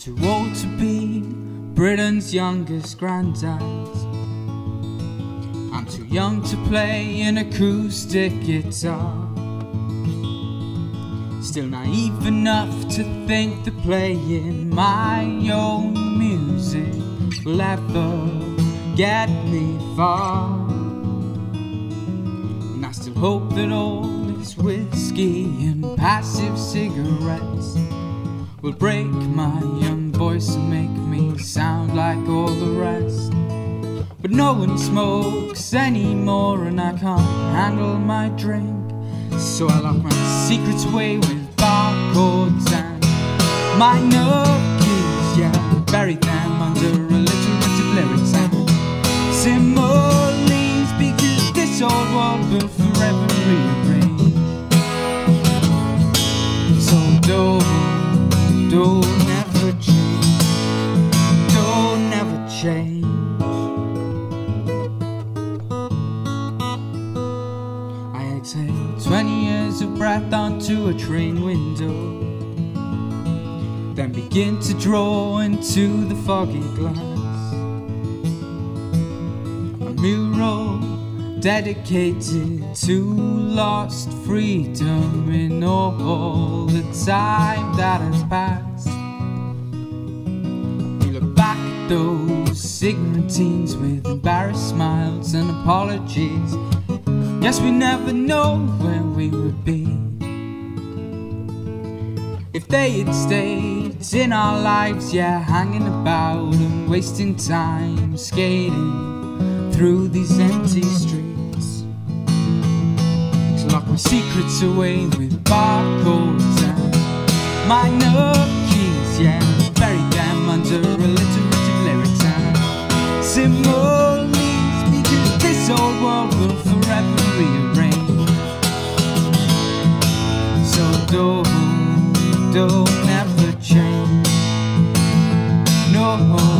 too old to be Britain's youngest granddad. I'm too young to play an acoustic guitar. Still naive enough to think that playing my own music will ever get me far. And I still hope that all this whiskey and passive cigarettes will break my But no one smokes anymore, and I can't handle my drink. So I lock my secrets away with barcodes and my note keys. Yeah, bury 20 years of breath onto a train window. Then begin to draw into the foggy glass. A mural dedicated to lost freedom in all the time that has passed. We look back at those ignorant teens with embarrassed smiles and apologies. Guess we never know where we would be if they had stayed in our lives, yeah, hanging about and wasting time skating through these empty streets. To lock my secrets away with barcodes and my keys, yeah, bury them under although don't ever change. No.